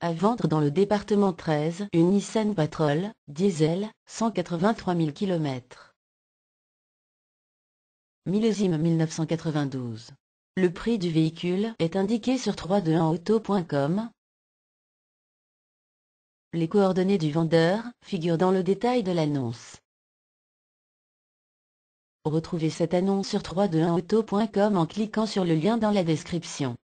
À vendre dans le département 13, une Nissan Patrol, diesel, 183 000 km. Millésime 1992. Le prix du véhicule est indiqué sur 321auto.com. Les coordonnées du vendeur figurent dans le détail de l'annonce. Retrouvez cette annonce sur 321auto.com en cliquant sur le lien dans la description.